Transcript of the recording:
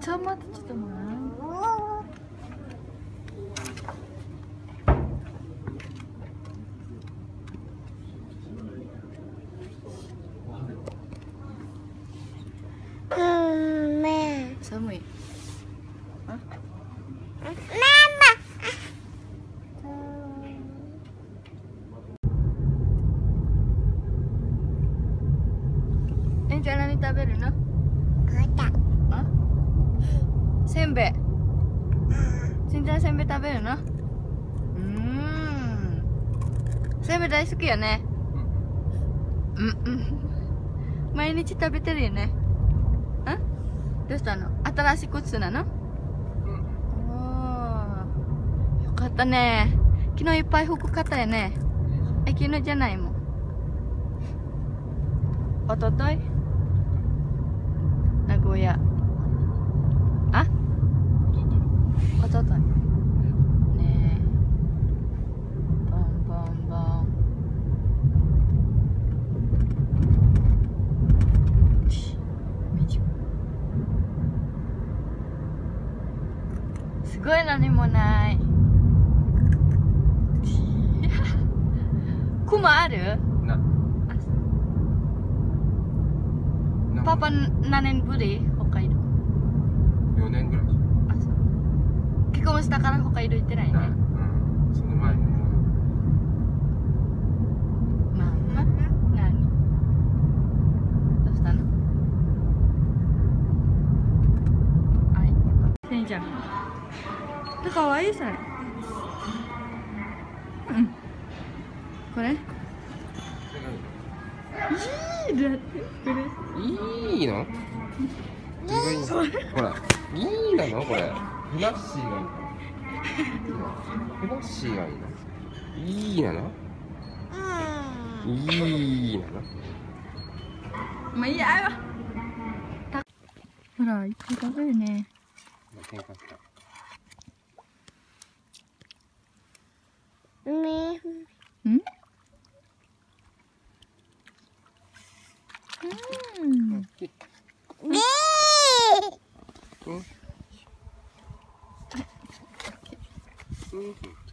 ちょ待ってちょっと待って。じゃらみ食べるの？あ？んべい。しんちゃんせんべい食べるの？うん。せんべい大好きよね。うんうん。毎日食べてるよね。んどうしたの？新しい靴なの？およかったね。昨日いっぱい服買ったよね。え昨日じゃないもん。おととい？名古屋あおとといねえボンボンボンすごい何もない。熊ある？な。なパパ何年ぶり？北海道。4年ぐらい。あそう。結婚したから北海道行ってないね。ない。うん。その前に。もママ何？どうしたの？はい。せんちゃんかわいいそれうん。これ。いいだってこれいいのほらいいなの？これ。ふなっしーがいいの。ふなっしーがいいの。いいなの？いいなの？まあいいや。ほらいっぱい食べるね。喧嘩した Mềm. Ừ? hmm Mm-hmm.